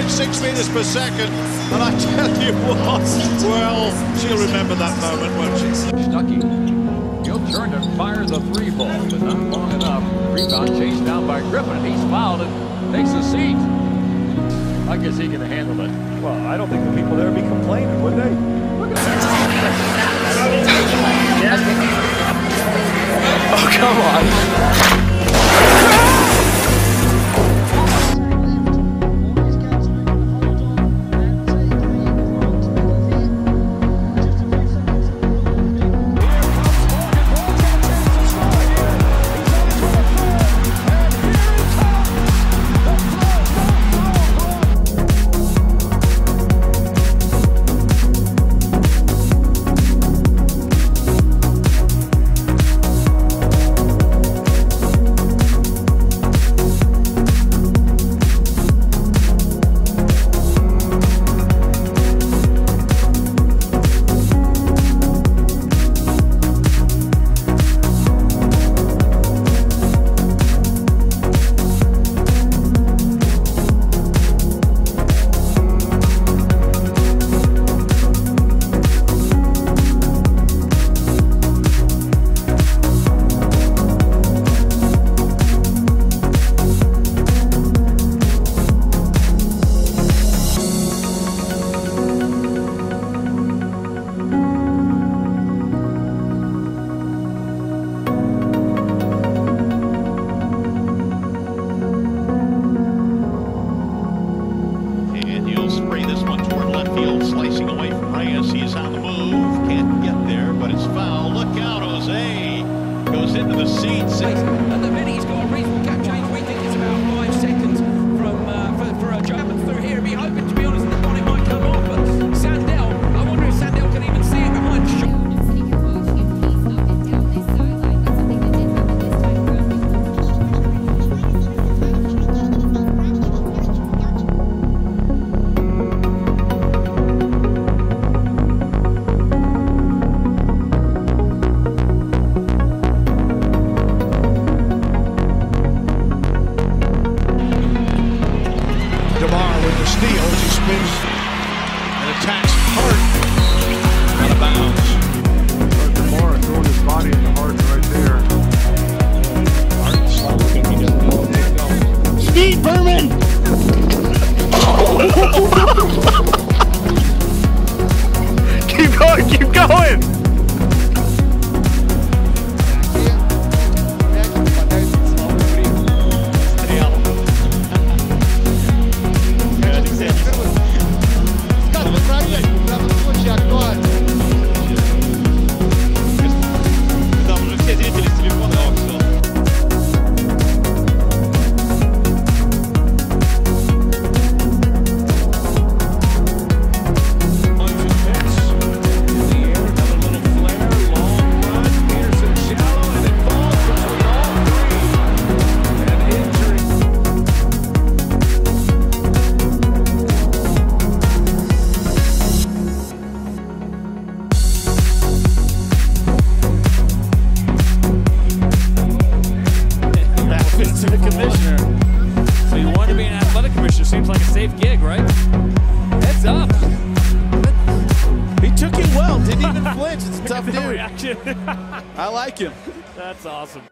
0.6 metres per second. And I tell you what, well, she'll remember that moment, won't she? Stuckey. He'll turn to fire the three ball, but not long enough. Rebound chased down by Griffin. He's fouled and takes a seat. I guess he can handle it. Well, I don't think the people there would be complaining, would they? Look at that. Going, keep going! Took it well, didn't even flinch. It's a tough dude. I like him. That's awesome.